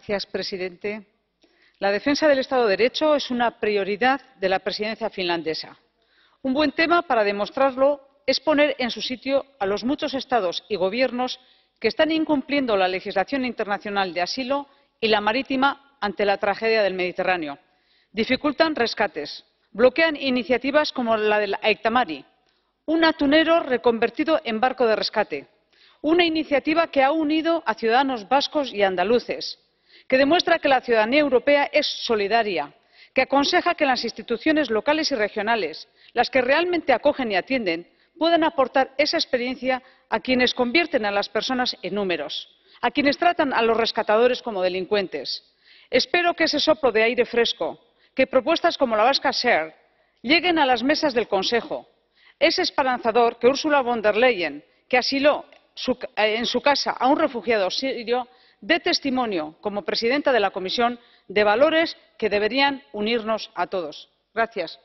Señor presidente, la defensa del Estado de Derecho es una prioridad de la Presidencia finlandesa. Un buen tema para demostrarlo es poner en su sitio a los muchos Estados y Gobiernos que están incumpliendo la legislación internacional de asilo y la marítima ante la tragedia del Mediterráneo. Dificultan rescates, bloquean iniciativas como la del Aita Mari, un atunero reconvertido en barco de rescate, una iniciativa que ha unido a ciudadanos vascos y andaluces, que demuestra que la ciudadanía europea es solidaria, que aconseja que las instituciones locales y regionales, las que realmente acogen y atienden, puedan aportar esa experiencia a quienes convierten a las personas en números, a quienes tratan a los rescatadores como delincuentes. Espero que ese soplo de aire fresco, que propuestas como la vasca Share lleguen a las mesas del Consejo. Es esperanzador que Ursula von der Leyen, que asiló en su casa a un refugiado sirio, dé testimonio, como presidenta de la Comisión, de valores que deberían unirnos a todos. Gracias.